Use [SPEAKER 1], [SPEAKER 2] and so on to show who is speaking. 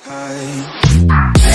[SPEAKER 1] High.